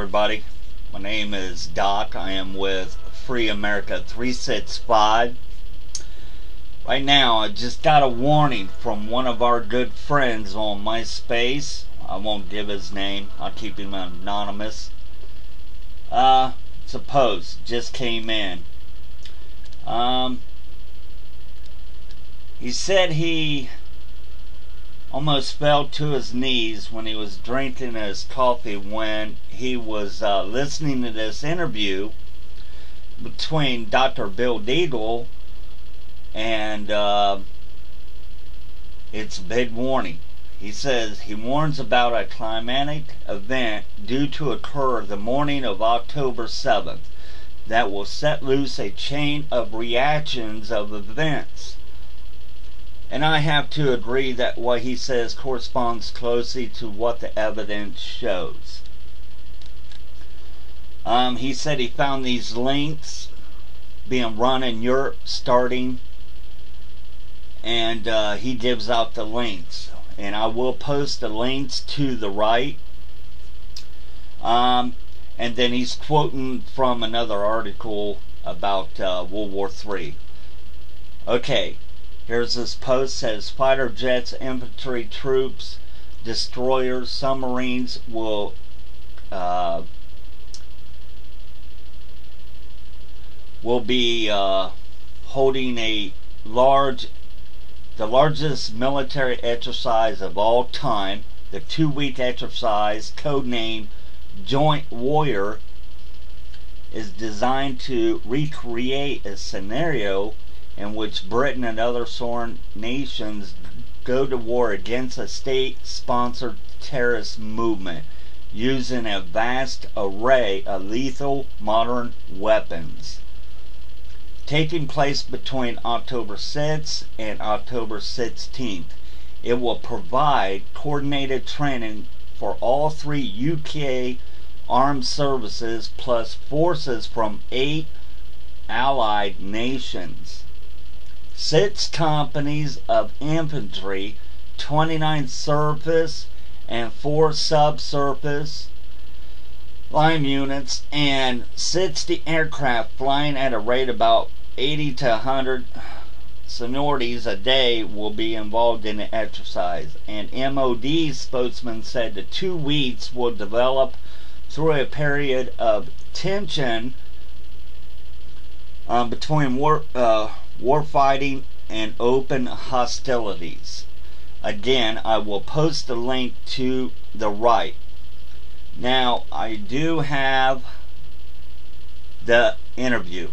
everybody. My name is Doc. I am with Free America 365. Right now, I just got a warning from one of our good friends on MySpace. I won't give his name. I'll keep him anonymous. Uh, suppose just came in. Um, he said he almost fell to his knees when he was drinking his coffee when he was uh, listening to this interview between Dr. Bill Deagle and uh, it's a big warning. He says he warns about a climatic event due to occur the morning of October 7th that will set loose a chain of reactions of events and I have to agree that what he says corresponds closely to what the evidence shows. Um, he said he found these links being run in Europe starting, and uh, he gives out the links. And I will post the links to the right. Um, and then he's quoting from another article about uh, World War III. Okay, Here's this post says fighter jets, infantry troops, destroyers, submarines will uh, will be uh, holding a large, the largest military exercise of all time. The two-week exercise, codenamed Joint Warrior, is designed to recreate a scenario in which Britain and other foreign nations go to war against a state-sponsored terrorist movement using a vast array of lethal modern weapons. Taking place between October 6th and October 16th, it will provide coordinated training for all three UK armed services plus forces from eight allied nations six companies of infantry, 29 surface and four subsurface line units, and 60 aircraft flying at a rate about 80 to 100 seniorities a day will be involved in the exercise. And MOD spokesman said the two weeks will develop through a period of tension um, between war, uh, warfighting, and open hostilities. Again, I will post the link to the right. Now, I do have the interview.